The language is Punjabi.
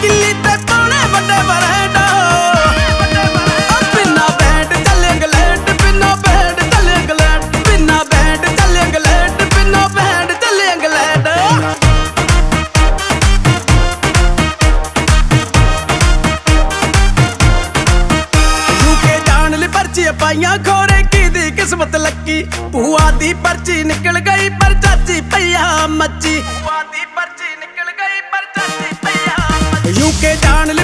ਕਿੱਲੀ ਤੇ ਕੌਣੇ ਵੱਡੇ ਬਰੈਂਡਾ ਬਿਨਾ ਬੈਂਡ ਚੱਲੇ ਇੰਗਲੈਂਡ, ਬਿਨਾ ਬੈਂਡ ਚੱਲੇ ਇੰਗਲੈਂਡ, ਬਿਨਾ ਬੈਂਡ ਚੱਲੇ ਇੰਗਲੈਂਡ, ਬਿਨਾ ਬੈਂਡ ਚੱਲੇ ਇੰਗਲੈਂਡ। ਯੂਕੇ ਜਾਣ ਲਈ ਪਰਚੀ ਪਾਈਆਂ, ਖੋਰੇ ਕੀ ਦੀ ਕਿਸਮਤ ਲੱਕੀ ਭੂਆ ਦੀ ਪਰਚੀ ਨਿਕਲ ਗਈ, ਪਰ ਚਾਚੀ ਪਈਆ ਮੱਚੀ। ਭੂਆ ਦੀ ਪਰਚੀ ਪਾਈਆਂ